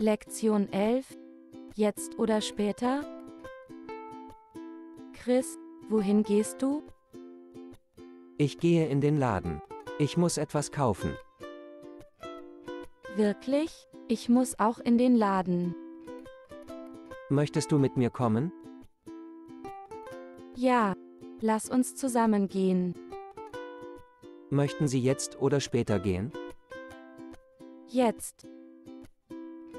Lektion 11. Jetzt oder später? Chris, wohin gehst du? Ich gehe in den Laden. Ich muss etwas kaufen. Wirklich? Ich muss auch in den Laden. Möchtest du mit mir kommen? Ja, lass uns zusammen gehen. Möchten Sie jetzt oder später gehen? Jetzt.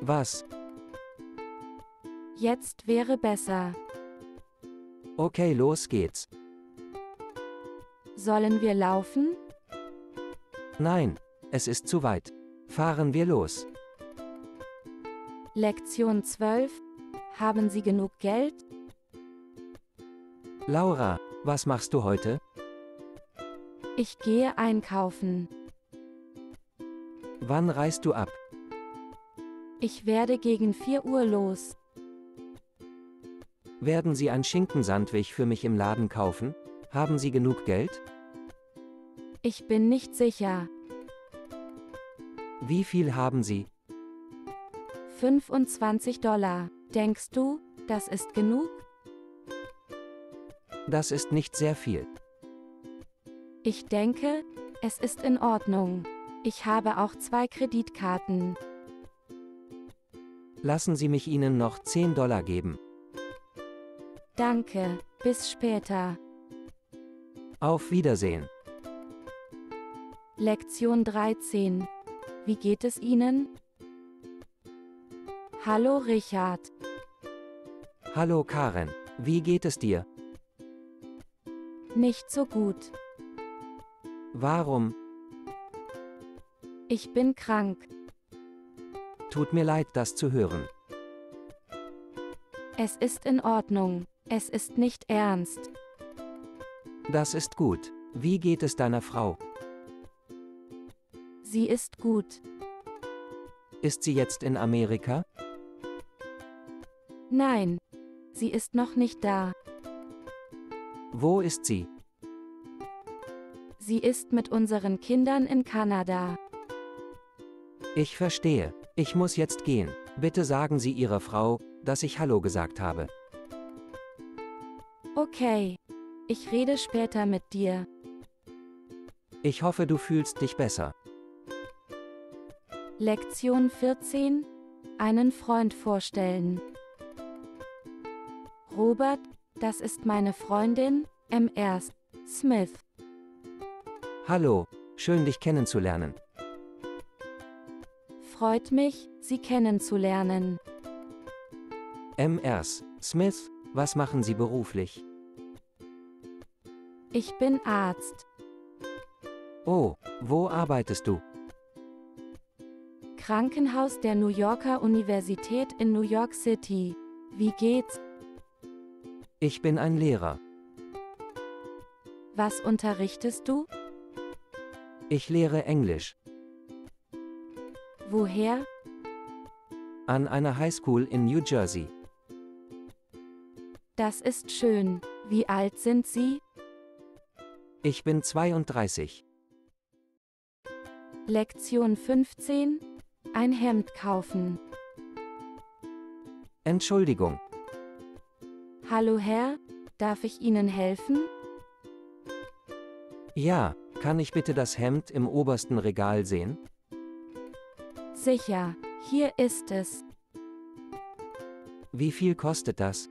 Was? Jetzt wäre besser. Okay, los geht's. Sollen wir laufen? Nein, es ist zu weit. Fahren wir los. Lektion 12. Haben Sie genug Geld? Laura, was machst du heute? Ich gehe einkaufen. Wann reist du ab? Ich werde gegen 4 Uhr los. Werden Sie ein Schinkensandwich für mich im Laden kaufen? Haben Sie genug Geld? Ich bin nicht sicher. Wie viel haben Sie? 25 Dollar. Denkst du, das ist genug? Das ist nicht sehr viel. Ich denke, es ist in Ordnung. Ich habe auch zwei Kreditkarten. Lassen Sie mich Ihnen noch 10 Dollar geben. Danke, bis später. Auf Wiedersehen. Lektion 13. Wie geht es Ihnen? Hallo Richard. Hallo Karen, wie geht es dir? Nicht so gut. Warum? Ich bin krank. Tut mir leid, das zu hören. Es ist in Ordnung. Es ist nicht ernst. Das ist gut. Wie geht es deiner Frau? Sie ist gut. Ist sie jetzt in Amerika? Nein. Sie ist noch nicht da. Wo ist sie? Sie ist mit unseren Kindern in Kanada. Ich verstehe. Ich muss jetzt gehen. Bitte sagen Sie Ihrer Frau, dass ich Hallo gesagt habe. Okay. Ich rede später mit dir. Ich hoffe, du fühlst dich besser. Lektion 14. Einen Freund vorstellen. Robert, das ist meine Freundin, M.R. Smith. Hallo, schön dich kennenzulernen. Freut mich, Sie kennenzulernen. M.R. Smith, was machen Sie beruflich? Ich bin Arzt. Oh, wo arbeitest du? Krankenhaus der New Yorker Universität in New York City. Wie geht's? Ich bin ein Lehrer. Was unterrichtest du? Ich lehre Englisch. Woher? An einer Highschool in New Jersey. Das ist schön. Wie alt sind Sie? Ich bin 32. Lektion 15. Ein Hemd kaufen. Entschuldigung, Hallo Herr, darf ich Ihnen helfen? ja, kann ich bitte das Hemd im obersten Regal sehen? Sicher, hier ist es. Wie viel kostet das?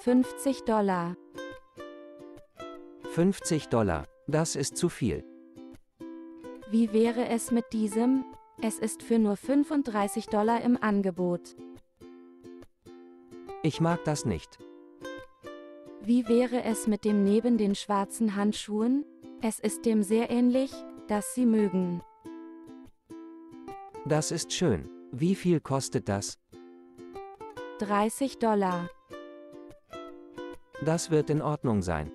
50 Dollar. 50 Dollar. Das ist zu viel. Wie wäre es mit diesem? Es ist für nur 35 Dollar im Angebot. Ich mag das nicht. Wie wäre es mit dem neben den schwarzen Handschuhen? Es ist dem sehr ähnlich, das Sie mögen. Das ist schön. Wie viel kostet das? 30 Dollar. Das wird in Ordnung sein.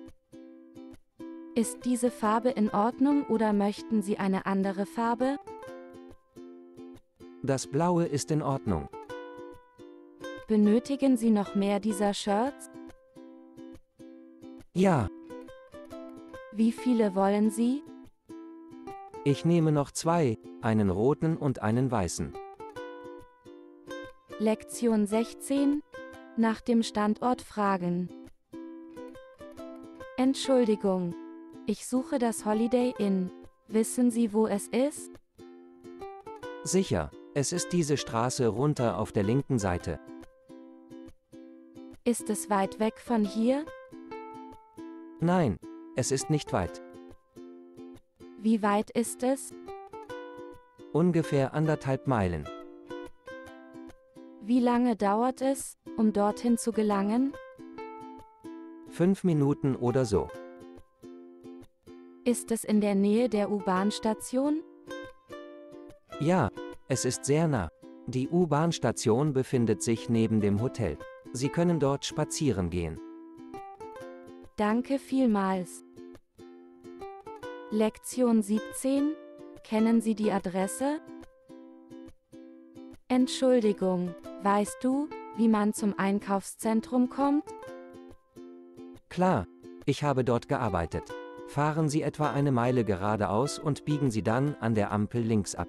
Ist diese Farbe in Ordnung oder möchten Sie eine andere Farbe? Das Blaue ist in Ordnung. Benötigen Sie noch mehr dieser Shirts? Ja, Wie viele wollen Sie? Ich nehme noch zwei, einen roten und einen weißen. Lektion 16. Nach dem Standort fragen. Entschuldigung. Ich suche das Holiday Inn. Wissen Sie, wo es ist? Sicher, es ist diese Straße runter auf der linken Seite. Ist es weit weg von hier? Nein, es ist nicht weit. Wie weit ist es? Ungefähr anderthalb Meilen. Wie lange dauert es, um dorthin zu gelangen? Fünf Minuten oder so. Ist es in der Nähe der U-Bahn-Station? Ja, es ist sehr nah. Die U-Bahn-Station befindet sich neben dem Hotel. Sie können dort spazieren gehen. Danke vielmals. Lektion 17. Kennen Sie die Adresse? Entschuldigung, weißt du, wie man zum Einkaufszentrum kommt? Klar, ich habe dort gearbeitet. Fahren Sie etwa eine Meile geradeaus und biegen Sie dann an der Ampel links ab.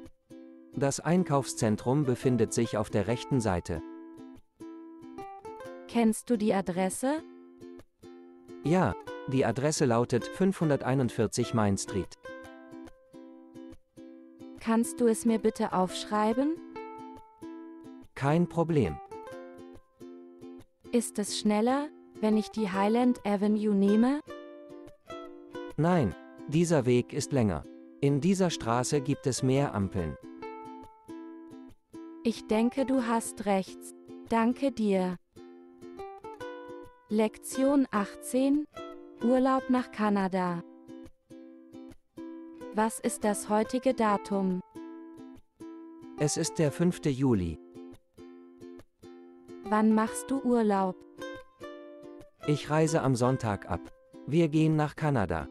Das Einkaufszentrum befindet sich auf der rechten Seite. Kennst du die Adresse? Ja, die Adresse lautet 541 Main Street. Kannst du es mir bitte aufschreiben? Kein Problem. Ist es schneller, wenn ich die Highland Avenue nehme? Nein, dieser Weg ist länger. In dieser Straße gibt es mehr Ampeln. Ich denke, du hast recht. Danke dir. Lektion 18 Urlaub nach Kanada. Was ist das heutige Datum? Es ist der 5. Juli. Wann machst du Urlaub? Ich reise am Sonntag ab. Wir gehen nach Kanada.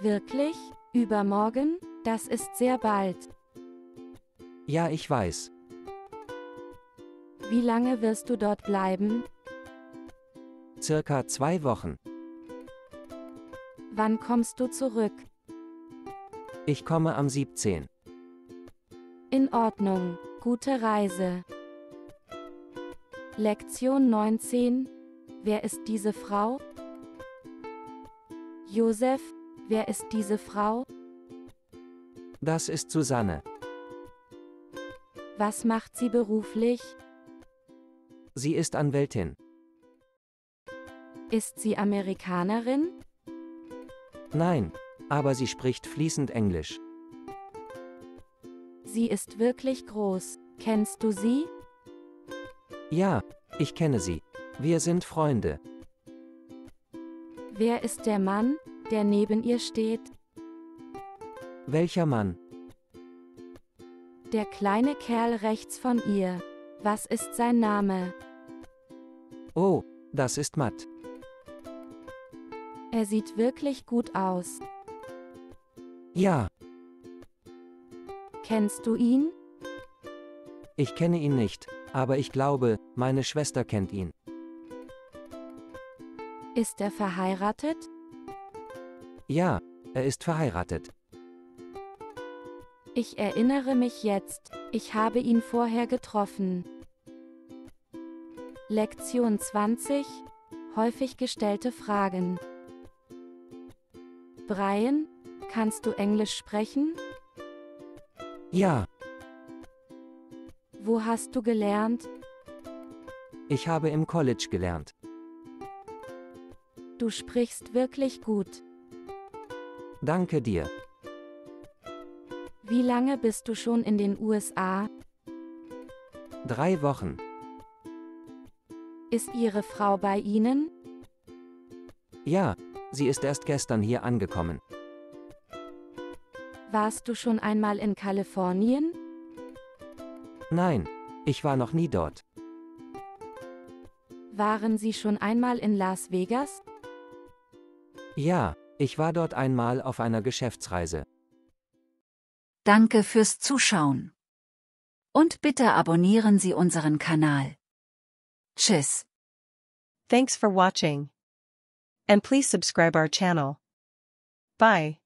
Wirklich? Übermorgen? Das ist sehr bald. Ja, ich weiß. Wie lange wirst du dort bleiben? Circa zwei Wochen. Wann kommst du zurück? Ich komme am 17. In Ordnung. Gute Reise. Lektion 19. Wer ist diese Frau? Josef, wer ist diese Frau? Das ist Susanne. Was macht sie beruflich? Sie ist Anwältin. Ist sie Amerikanerin? Nein, aber sie spricht fließend Englisch. Sie ist wirklich groß. Kennst du sie? Ja, ich kenne sie. Wir sind Freunde. Wer ist der Mann, der neben ihr steht? Welcher Mann? Der kleine Kerl rechts von ihr. Was ist sein Name? Oh, das ist Matt. Er sieht wirklich gut aus. Ja, Kennst du ihn? ich kenne ihn nicht, aber ich glaube, meine Schwester kennt ihn. Ist er verheiratet? Ja, er ist verheiratet. Ich erinnere mich jetzt, ich habe ihn vorher getroffen. Lektion 20 Häufig gestellte Fragen. Brian, kannst du Englisch sprechen? Ja, Wo hast du gelernt? ich habe im College gelernt. Du sprichst wirklich gut. Danke dir. Wie lange bist du schon in den USA? Drei Wochen. Ist Ihre Frau bei Ihnen? Ja, sie ist erst gestern hier angekommen. Warst du schon einmal in Kalifornien? Nein, ich war noch nie dort. Waren Sie schon einmal in Las Vegas? Ja, ich war dort einmal auf einer Geschäftsreise. Danke fürs Zuschauen. Und bitte abonnieren Sie unseren Kanal. Tschüss. Thanks for watching. And please subscribe our channel. Bye.